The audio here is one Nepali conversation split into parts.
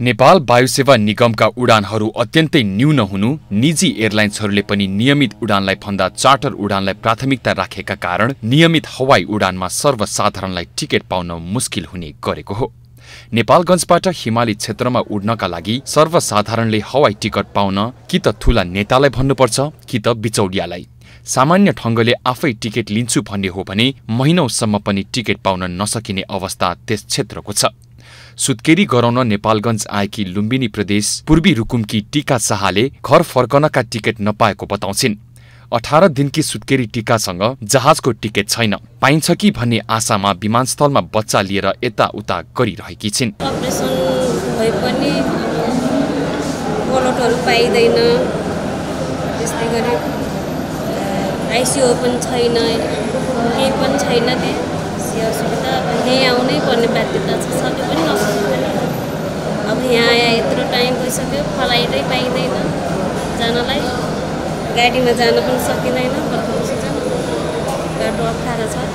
नेपाल वायुसेवा निगमका उडानहरू अत्यन्तै न्यून हुनु निजी एयरलाइन्सहरूले पनि नियमित उडानलाई भन्दा चार्टर उडानलाई प्राथमिकता राखेका कारण नियमित हवाई उडानमा सर्वसाधारणलाई टिकट पाउन मुस्किल हुने गरेको हो। नेपालगञ्जबाट हिमाली क्षेत्रमा उड्नका लागि सर्वसाधारणले हवाई टिकट पाउन कि त ठुला नेतालाई भन्नुपर्छ कि त बिचौलियालाई। सामान्य ढङ्गले आफै टिकट लिन्छु भन्ने हो भने महिनौसम्म पनि टिकट पाउन नसकिने अवस्था त्यस क्षेत्रको छ। सुत्केरी गराउन नेपालगञ्ज आएकी लुम्बिनी प्रदेश पूर्वी रुकुमकी टिका शाहले घर फर्कनका टिकट नपाएको बताउँछिन्। अठार दिनकी सुत्केरी टिकासँग जहाजको टिकट छैन। पाइन्छ कि भन्ने आशामा विमानस्थलमा बच्चा लिएर यताउता गरिरहेकी छिन्। भए पनि छैन केही पनि छैन त्यहाँ। असुविधा अब पर्ने बाध्यता छ सके पनि अब यहाँ आए यत्रो टाइम भइसक्यो फ्लाइटै पाइँदैन जानलाई गाडीमा जान पनि सकिँदैन बाटो अप्ठ्यारो छ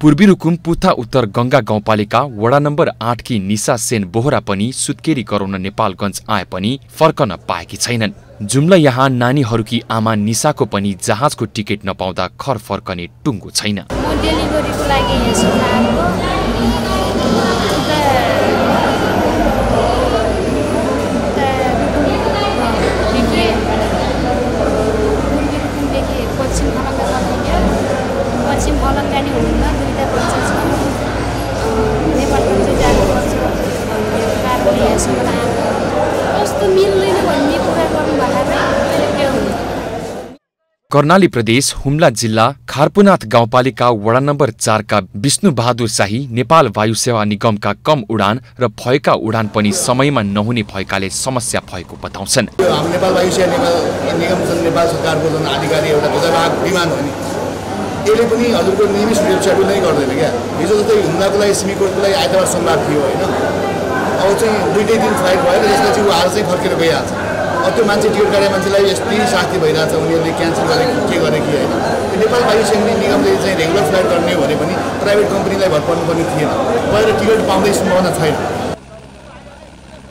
पूर्वी रुकुम पुथा उत्तर गङ्गा गाउँपालिका वडा नम्बर आठकी निसा सेन बोहरा पनि सुत्केरी गराउन नेपालगञ्ज आए पनि फर्कन पाएकी छैनन् जुम्ला यहाँ नानीहरूकी आमा निसाको पनि जहाजको टिकट नपाउँदा खर फर्कने टुङ्गो छैन डेलिभरीको लागि यसो खाएको कर्णाली प्रदेश हुम्ला जिल्ला खारपुनाथ गाउँपालिका वडा नम्बर चारका विष्णु बहादुर शाही नेपाल वायु सेवा निगमका कम उडान र भएका उडान पनि समयमा नहुने भएकाले समस्या भएको बताउँछन्। नेपाल वायु सेवा निगम नेपाल सरकारको जुन आधिकारिक एउटा विमान हो नि। यसले पनि हजुरको नियमित सेड्युल नै गर्दैन क्या। हिजो जस्तै हुम्लाको लागि सिमीकोटको लागि आइतबार सोमबार थियो होइन। अब चाहिँ दुइटै दिन फ्लाइट भयो त्यसपछि ऊ आज चाहिँ फर्केर गइहाल्छ। त्यो मान्छे टिकट काटेको मान्छेलाई यस्तै साथी भइरहेछ उनीहरूले क्यान्सल गरे कि गरे कि होइन। नेपाल वायु सेवा निगमले चाहिँ रेगुलर फ्लाइट गर्ने भने पनि प्राइभेट कम्पनीलाई भर पर्नुपर्ने थिएन। गएर टिकट पाउँदै सम्भावना छैन।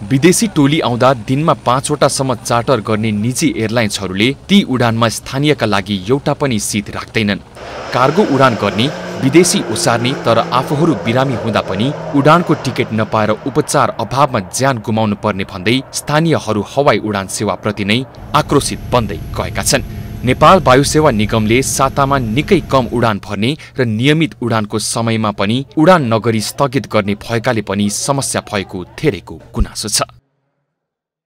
विदेशी टोली आउँदा दिनमा पाँचवटासम्म चार्टर गर्ने निजी एयरलाइन्सहरूले ती उडानमा स्थानीयका लागि एउटा पनि सिट राख्दैनन्। कार्गो उडान गर्ने विदेशी ओसार्ने तर आफूहरू बिरामी हुँदा पनि उडानको टिकट नपाएर उपचार अभावमा ज्यान गुमाउनु पर्ने भन्दै स्थानीयहरू हवाई उडान सेवाप्रति नै आक्रोशित बन्दै गएका छन्। नेपाल वायुसेवा निगमले सातामा निकै कम उडान भर्ने र नियमित उडानको समयमा पनि उडान नगरी स्थगित गर्ने भएकाले पनि समस्या भएको धेरैको गुनासो छ।